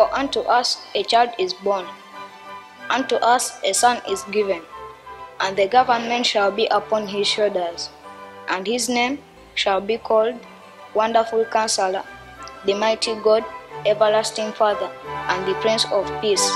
For unto us a child is born, unto us a son is given, and the government shall be upon his shoulders, and his name shall be called Wonderful Counselor, the Mighty God, Everlasting Father, and the Prince of Peace.